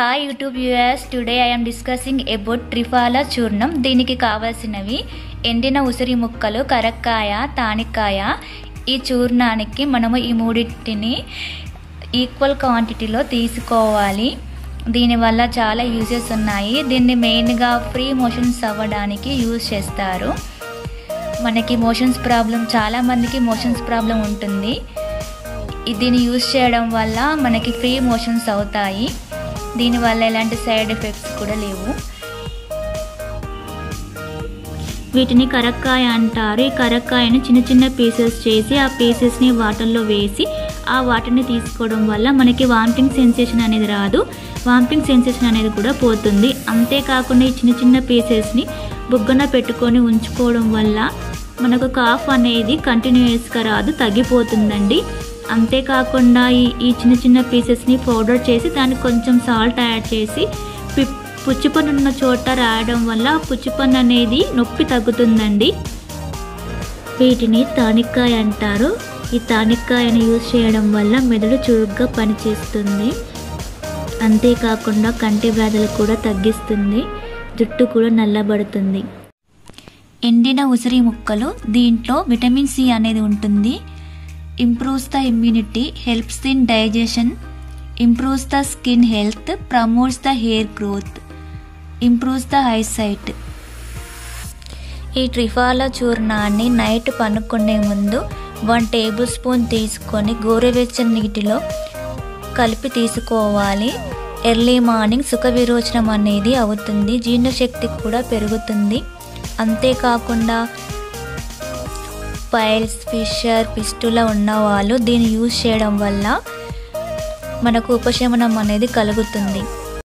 Hi YouTube US today I'm discussing about triphala చూర్ణం దీనికి కావాల్సినవి ఎండిన ఉసిరి ముక్కలు కరక్కాయ తానికాయ ఈ చూర్ణానికి మనము ఈ మూడింటిని ఈక్వల్ క్వాంటిటీలో తీసుకోవాలి. దీనివల్ల చాలా యూజెస్ ఉన్నాయి. దీన్ని మెయిన్గా ఫ్రీ మోషన్స్ అవ్వడానికి యూజ్ చేస్తారు. మనకి మోషన్స్ ప్రాబ్లం చాలామందికి మోషన్స్ ప్రాబ్లం ఉంటుంది. దీన్ని యూజ్ చేయడం వల్ల మనకి ఫ్రీ మోషన్స్ అవుతాయి. దీనివల్ల ఎలాంటి సైడ్ ఎఫెక్ట్స్ కూడా లేవు. వీటిని కరక్కాయ అంటారు. ఈ కరక్కాయని చిన్న చిన్న పీసెస్ చేసి ఆ పీసెస్ని వాటర్లో వేసి ఆ వాటర్ని తీసుకోవడం వల్ల మనకి వామిటింగ్ సెన్సేషన్ అనేది రాదు. వామిటింగ్ సెన్సేషన్ అనేది కూడా పోతుంది. అంతేకాకుండా ఈ చిన్న చిన్న పీసెస్ని బుగ్గన పెట్టుకొని ఉంచుకోవడం వల్ల మనకు కాఫ్ అనేది కంటిన్యూస్గా రాదు తగ్గిపోతుందండి. అంతేకాకుండా ఈ ఈ చిన్న చిన్న పీసెస్ని పౌడర్ చేసి దానికి కొంచెం సాల్ట్ యాడ్ చేసి పి పుచ్చిపన్ను ఉన్న చోట రాయడం వల్ల పుచ్చిపన్ను అనేది నొప్పి తగ్గుతుందండి. వీటిని తానిక్కాయ అంటారు. ఈ తానిక్కాయని యూజ్ చేయడం వల్ల మెదడు చురుగ్గా పనిచేస్తుంది. అంతేకాకుండా కంటి వ్యాధులు కూడా తగ్గిస్తుంది. జుట్టు కూడా నల్లబడుతుంది. ఎండిన ఉసిరి ముక్కలు దీంట్లో విటమిన్ సి అనేది ఉంటుంది. Improves the immunity helps in digestion improves the skin health promotes the hair growth improves the eyesight ఈ ట్రిఫాలా చూర్ణాన్ని నైట్ పనుకునే ముందు వన్ టేబుల్ స్పూన్ తీసుకొని గోరువెచ్చని నీటిలో కలిపి తీసుకోవాలి. ఎర్లీ మార్నింగ్ సుఖ విరోచనం అనేది అవుతుంది. జీర్ణశక్తి కూడా పెరుగుతుంది. అంతేకాకుండా పైల్స్ ఫిషర్ పిస్టుల ఉన్నవాళ్ళు దీన్ని యూజ్ చేయడం వల్ల మనకు ఉపశమనం అనేది కలుగుతుంది.